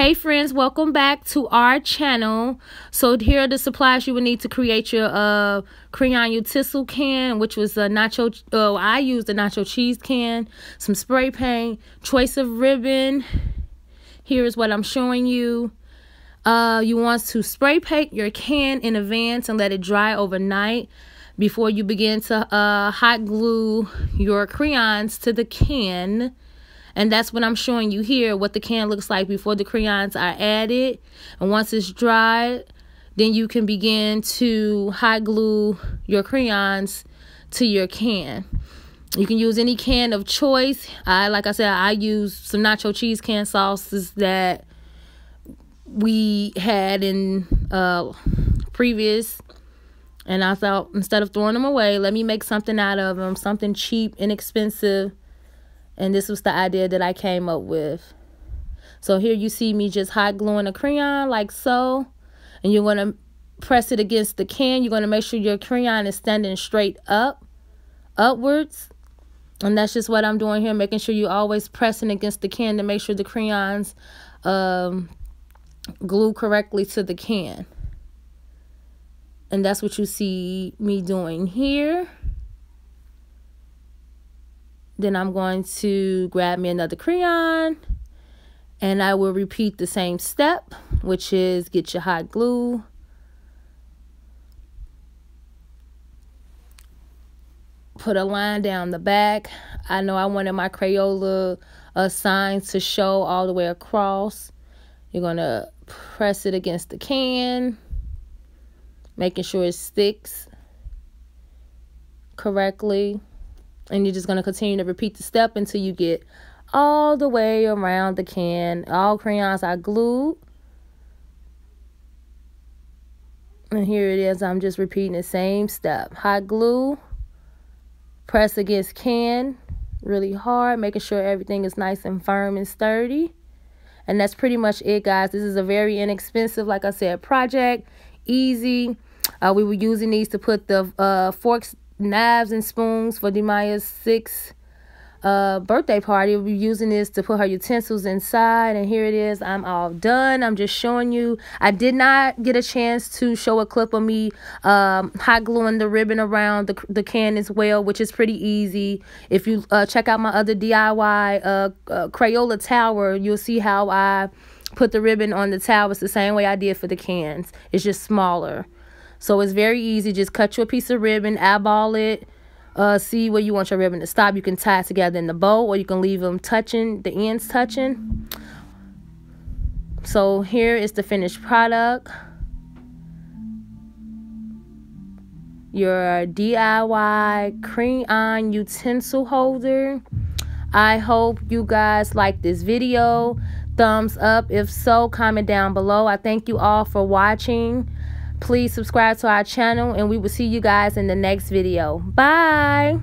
Hey friends, welcome back to our channel. So here are the supplies you will need to create your uh, crayon utensil can, which was a nacho, oh, I used a nacho cheese can, some spray paint, choice of ribbon. Here is what I'm showing you. Uh, you want to spray paint your can in advance and let it dry overnight before you begin to uh, hot glue your crayons to the can. And that's what I'm showing you here, what the can looks like before the crayons are added. And once it's dried, then you can begin to hot glue your crayons to your can. You can use any can of choice. I like I said, I use some nacho cheese can sauces that we had in uh previous and I thought instead of throwing them away, let me make something out of them, something cheap, inexpensive and this was the idea that I came up with. So here you see me just hot gluing a crayon like so. And you're going to press it against the can. You're going to make sure your crayon is standing straight up, upwards. And that's just what I'm doing here, making sure you're always pressing against the can to make sure the crayons um, glue correctly to the can. And that's what you see me doing here. Then I'm going to grab me another crayon and I will repeat the same step, which is get your hot glue. Put a line down the back. I know I wanted my Crayola uh, signs to show all the way across. You're going to press it against the can, making sure it sticks correctly. And you're just going to continue to repeat the step until you get all the way around the can. All crayons are glued. And here it is. I'm just repeating the same step. Hot glue. Press against can really hard. Making sure everything is nice and firm and sturdy. And that's pretty much it, guys. This is a very inexpensive, like I said, project. Easy. Uh, we were using these to put the uh, forks knives and spoons for De'Miya's sixth uh, birthday party. We'll be using this to put her utensils inside. And here it is. I'm all done. I'm just showing you. I did not get a chance to show a clip of me um, hot gluing the ribbon around the, the can as well, which is pretty easy. If you uh, check out my other DIY uh, uh, Crayola tower, you'll see how I put the ribbon on the tower. It's the same way I did for the cans. It's just smaller. So it's very easy. Just cut you a piece of ribbon, eyeball it, uh, see where you want your ribbon to stop. You can tie it together in the bow or you can leave them touching, the ends touching. So here is the finished product. Your DIY crayon utensil holder. I hope you guys like this video. Thumbs up if so. Comment down below. I thank you all for watching. Please subscribe to our channel and we will see you guys in the next video. Bye.